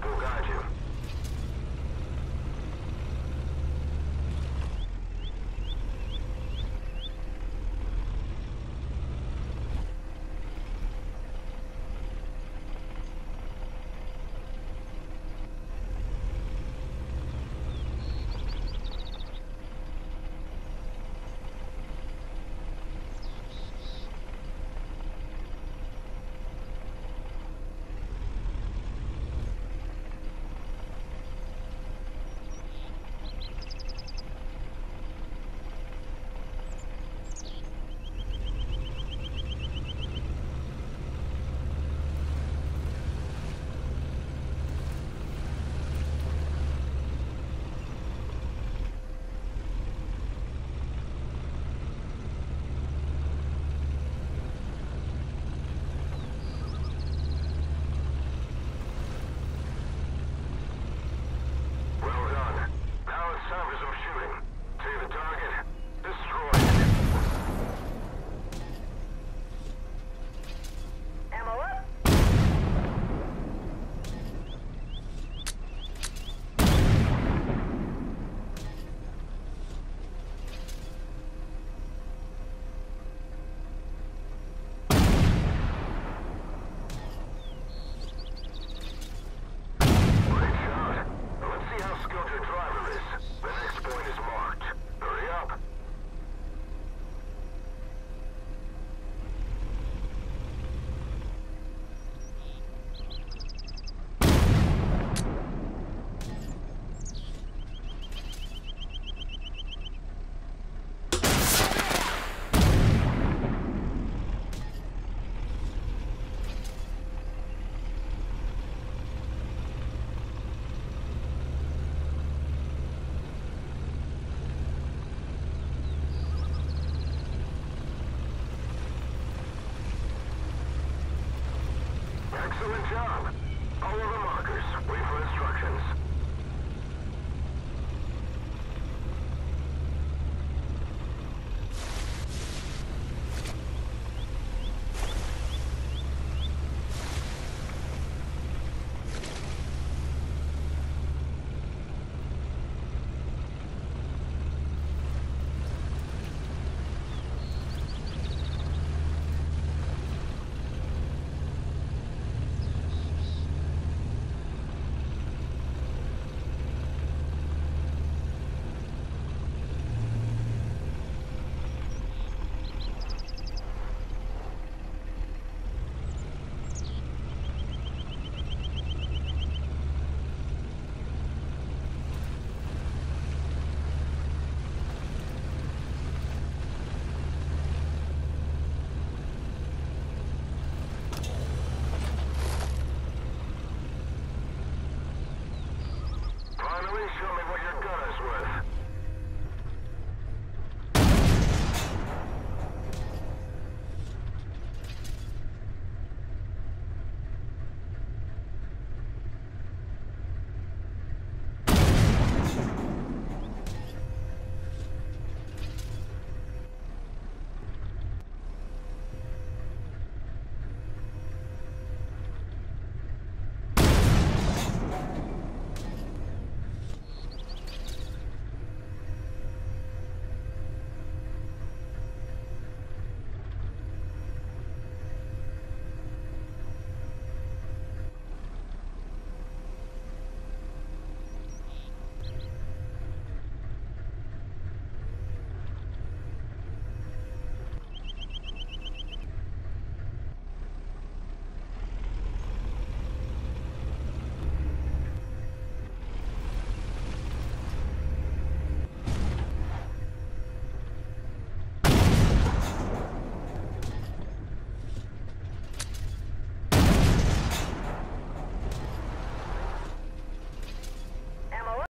Bravo guys. come. show me what